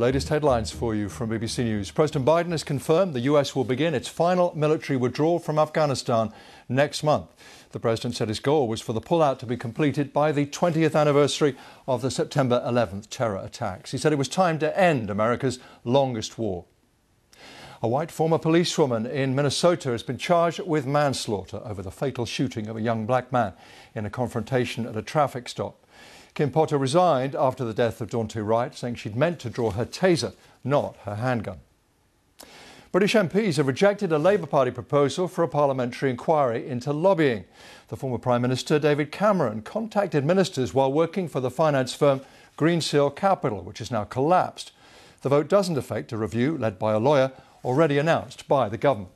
Latest headlines for you from BBC News. President Biden has confirmed the US will begin its final military withdrawal from Afghanistan next month. The president said his goal was for the pullout to be completed by the 20th anniversary of the September 11th terror attacks. He said it was time to end America's longest war. A white former policewoman in Minnesota has been charged with manslaughter over the fatal shooting of a young black man in a confrontation at a traffic stop. Kim Potter resigned after the death of Daunte Wright, saying she'd meant to draw her taser, not her handgun. British MPs have rejected a Labour Party proposal for a parliamentary inquiry into lobbying. The former Prime Minister, David Cameron, contacted ministers while working for the finance firm Greensill Capital, which has now collapsed. The vote doesn't affect a review led by a lawyer already announced by the government.